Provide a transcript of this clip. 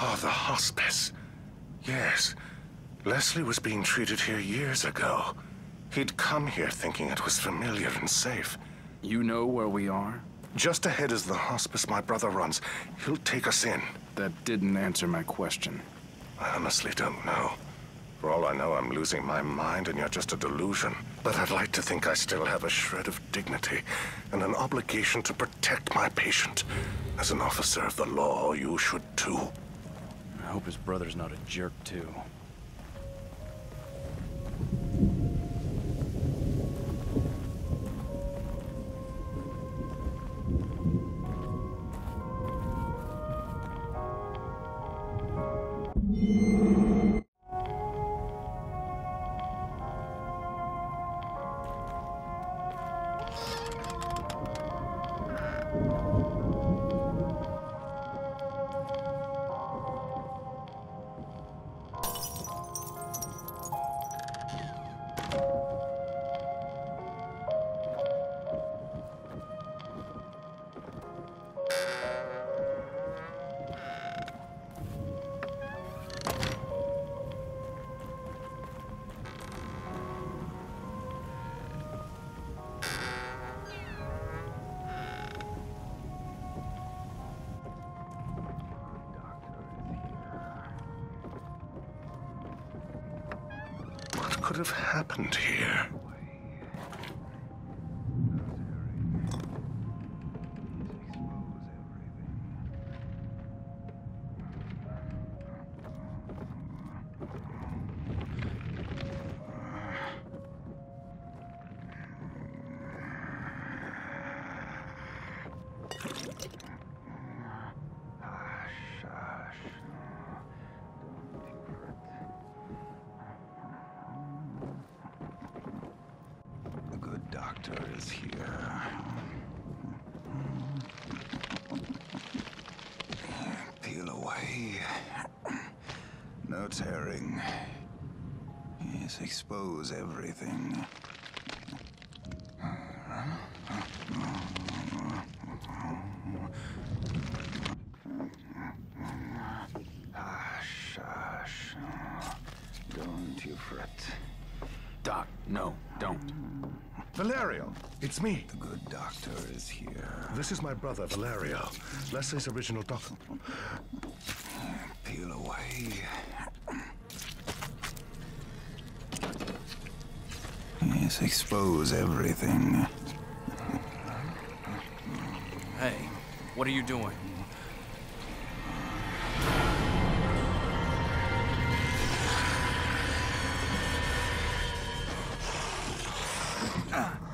of the hospice. Yes. Leslie was being treated here years ago. He'd come here thinking it was familiar and safe. You know where we are? Just ahead is the hospice my brother runs. He'll take us in. That didn't answer my question. I honestly don't know. For all I know, I'm losing my mind and you're just a delusion. But I'd like to think I still have a shred of dignity and an obligation to protect my patient. As an officer of the law, you should too. I hope his brother's not a jerk, too. Could have happened here? Ah, the good is here. Peel away. No tearing. Yes, expose everything. Hush, hush. Don't you fret. Doc, no, don't. Valerio, it's me. The good doctor is here. This is my brother, Valerio. Leslie's original doctor. Peel away. Yes, expose everything. Hey, what are you doing? Huh.